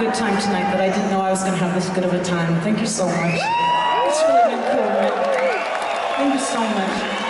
good time tonight, but I didn't know I was going to have this good of a time. Thank you so much. It's really been cool. Thank you so much.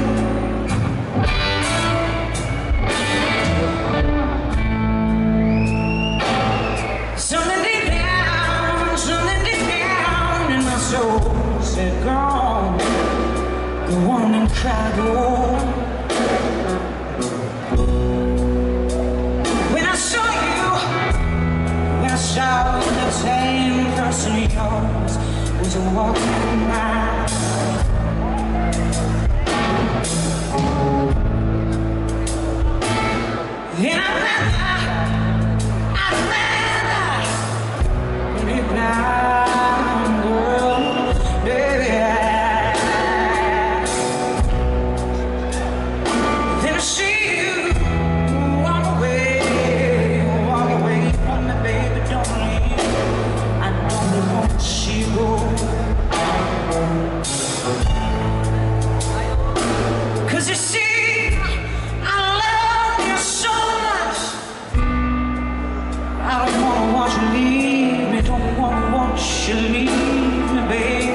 said, Go on, go on and cry, go on. When I saw you, when I saw the same person yours was walking by. Cause you see, I love you so much. I don't wanna watch you leave me, don't wanna watch you leave me, babe.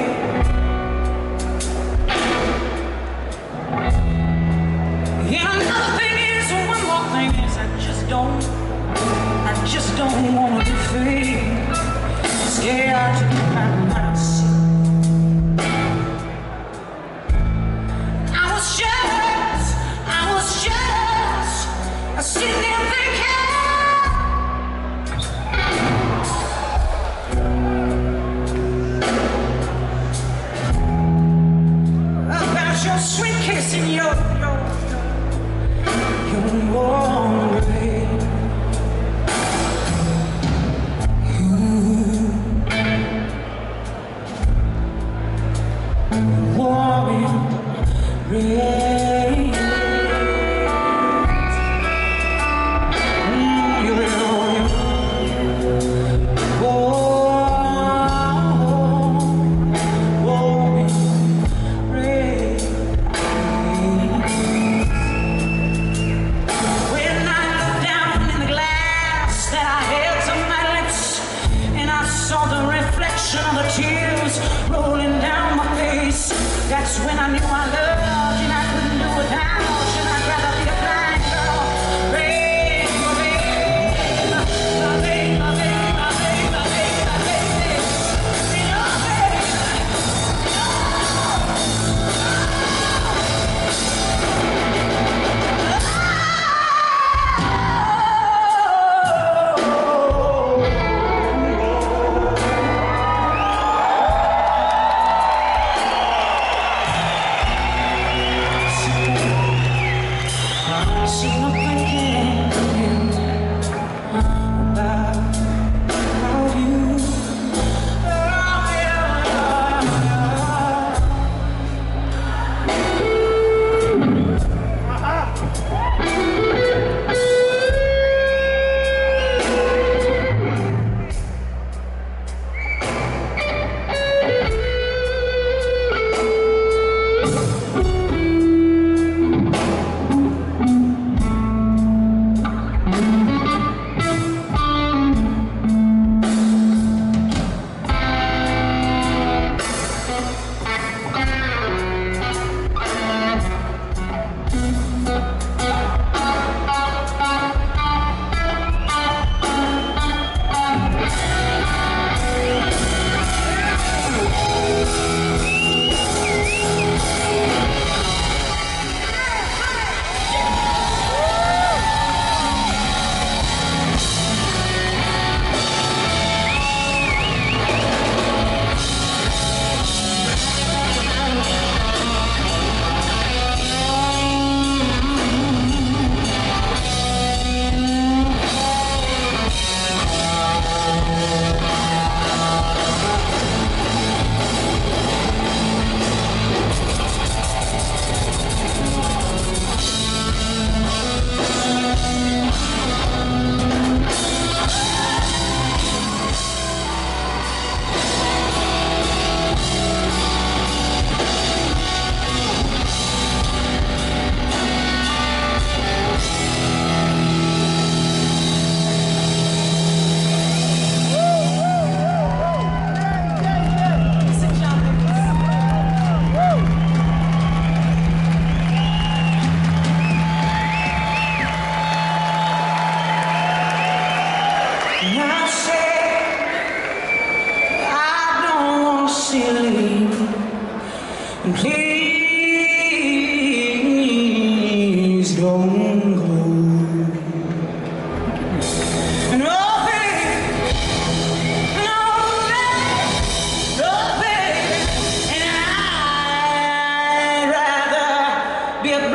Yeah, another thing is, one more thing is, I just don't, I just don't wanna be free. Scared to be my mercy. That's when I knew I loved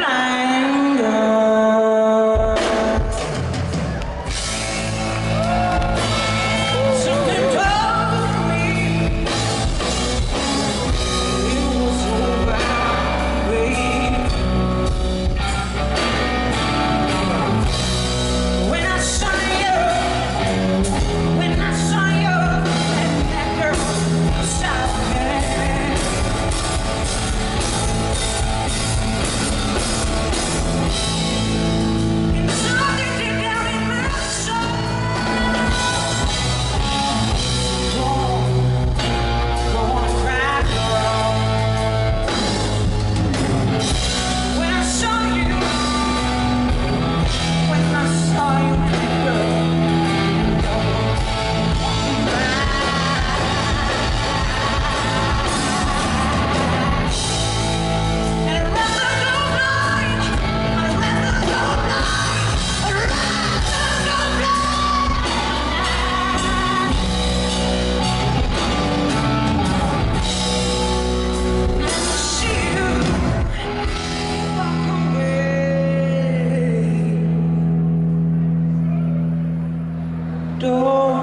time. door.